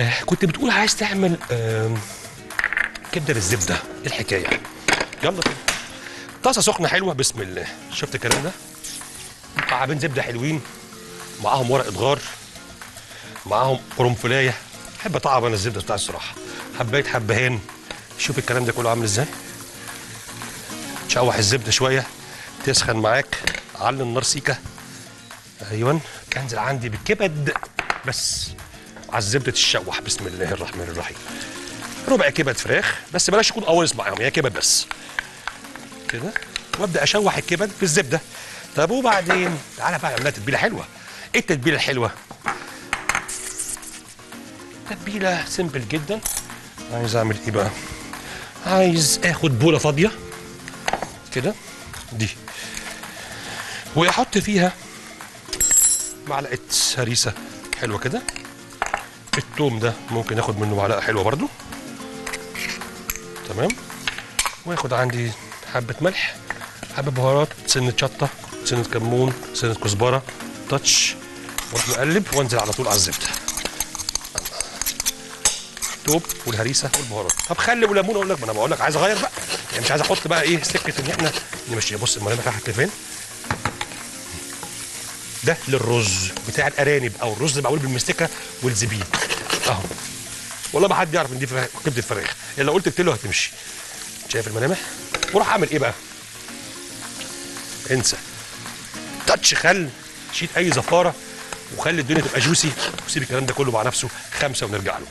آه كنت بتقول عايز تعمل آه كبدة بالزبدة. إيه الحكاية؟ يلا طاسة سخنة حلوة بسم الله. شفت الكلام ده؟ مكعبين زبدة حلوين معاهم ورقه غار معاهم قرنفلاية. بحب اطعم أنا الزبدة بتاع الصراحة. حبايه حبهان. شوف الكلام ده كله عامل إزاي. تشوح الزبدة شوية تسخن معاك. علي النار سيكة. أيوه انزل عندي بالكبد بس. على الزبده تشوح بسم الله الرحمن الرحيم. ربع كبد فراخ بس بلاش يكون قوانص معاهم هي كبد بس. كده؟ وأبدأ أشوح الكبد بالزبدة. طب وبعدين؟ تعالى بقى نعملها تتبيلة حلوة. إيه التتبيلة الحلوة؟ تتبيلة سيمبل جدا. عايز أعمل إيه بقى؟ عايز آخد بولة فاضية. كده؟ دي. وأحط فيها معلقة هريسه حلوة كده؟ التوم ده ممكن اخد منه معلقة حلوة برضو. تمام. واخد عندي حبة ملح حبة بهارات سنة شطة سنة كمون سنة كزبرة تاتش وأروح مقلب وأنزل على طول على الزبدة. التوم والهريسة والبهارات. طب خلي وليمون أقول لك ما أنا بقول لك عايز أغير بقى. يعني مش عايز أحط بقى إيه سكة إن إحنا نمشي. بص الملامح راحت لفين ده للرز بتاع الأرانب أو الرز معمول بالمستكة والزبيب. أهو. والله ما حد يعرف إن دي كبدة فراخ. الا لو قلت اقتله هتمشي. شايف الملامح؟ وراح اعمل إيه بقى؟ انسى. تاتش خل شيل أي زفارة وخلي الدنيا تبقى جوسي وسيب الكلام ده كله مع نفسه. خمسة ونرجع له.